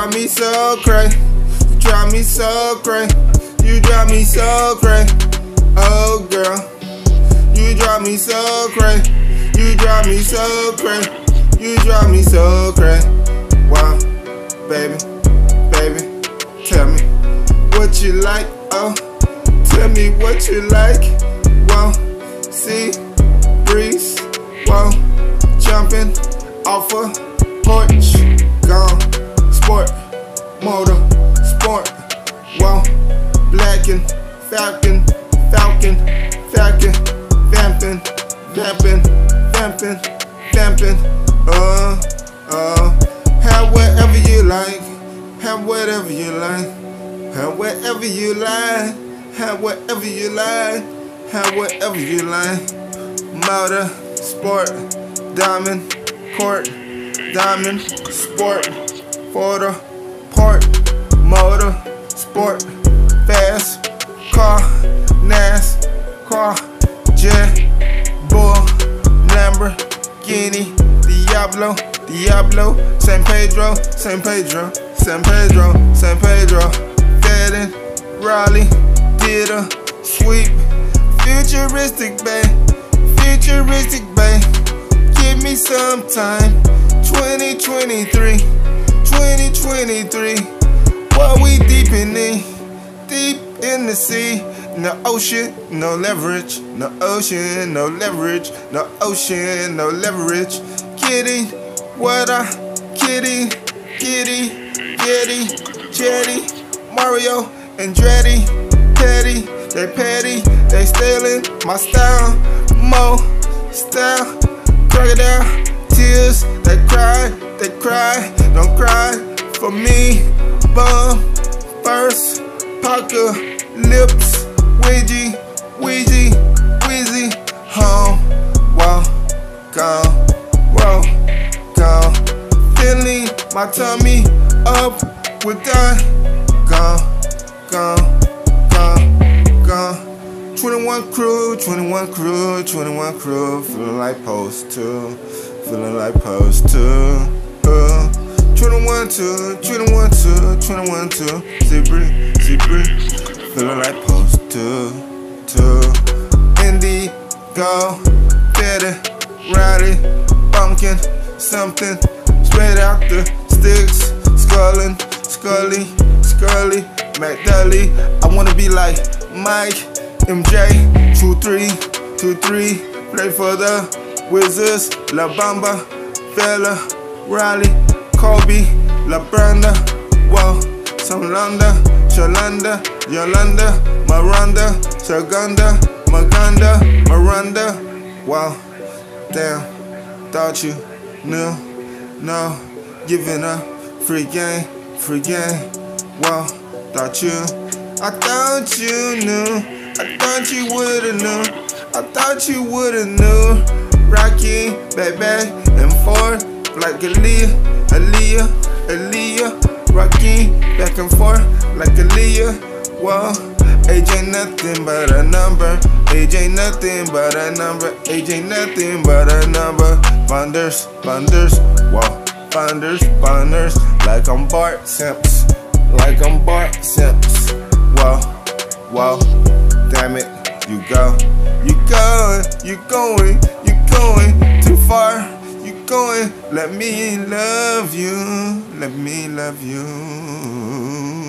drive me so crazy. You drive me so crazy. You drive me so crazy. Oh girl, you drive me so crazy. You drive me so crazy. You drive me so crazy. Wow, baby, baby, tell me what you like. Oh, tell me what you like. Wow, see, breeze. Wow, jumping off a porch. Motor, sport. Wow, blackin', falcon, falcon, falcon, vampin', vampin', vampin', vampin'. Uh, uh, have whatever you like, have whatever you like, have whatever you like, have whatever you like, have whatever you like. Motor, sport, diamond, court, diamond, sport, photo, port, motor, sport, fast, car, NAS, car, jet, bull, Lamborghini, Diablo, Diablo, San Pedro, San Pedro, San Pedro, San Pedro, Fedden, Raleigh, Theater, Sweep, Futuristic Bay, Futuristic Bay, give me some time, 2023, 2023, what we deep in the, deep in the sea, no ocean, no leverage, no ocean, no leverage, no ocean, no leverage, kitty, what a kitty, kitty, kitty, jetty, Mario, Andretti, Teddy. they petty, they stealing my style, mo, style, crocodile, tears, they cry, they cry, don't cry for me, bum, first, poker, lips, Ouija, Ouija, Wheezy, home, whoa, gone, filling my tummy up with that, gone, gone, gone, gone. 21 crew, 21 crew, 21 crew, feeling like post two, feeling like post two. Uh, 21 2, 21 2, 21 2, Zibri, Zibri, feeling like post two, two. Indigo, better, rowdy, pumpkin, something, straight out the sticks, scullin', scully, scully, McDully. I wanna be like Mike, MJ, 2 3, 2 3, play for the Wizards, La Bamba, Fella, Riley, Kobe, La Branda, whoa, some Londa, Shalanda, Yolanda, Miranda, Shaganda, Maganda, Miranda, wow, damn, thought you knew, no, giving up, free game, free game, wow, thought you, I thought you knew, I thought you would've knew, I thought you would've knew, Rocky, baby, and forth, like Aaliyah, Aaliyah, Aaliyah, Rocky, back and forth, like Aaliyah, whoa. Age ain't nothing but a number. Age ain't nothing but a number. Age ain't nothing but a number. Funders, funders, whoa. Funders, funders, like I'm Bart Simpson. Like I'm Bart Simpson. Whoa, whoa, damn it, you go. You going, you going, you going too far. Going, let me love you, let me love you.